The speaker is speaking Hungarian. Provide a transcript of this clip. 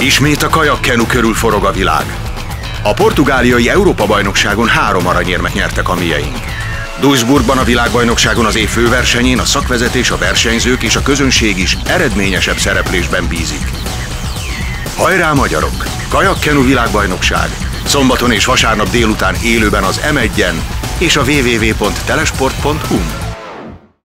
Ismét a kajakkenu körül forog a világ. A portugáliai Európa-bajnokságon három aranyérmet nyertek a mieink. Duisburgban a világbajnokságon az év főversenyén a szakvezetés, a versenyzők és a közönség is eredményesebb szereplésben bízik. Hajrá magyarok! Kajakkenu világbajnokság! Szombaton és vasárnap délután élőben az M1-en és a www.telesport.hu-n.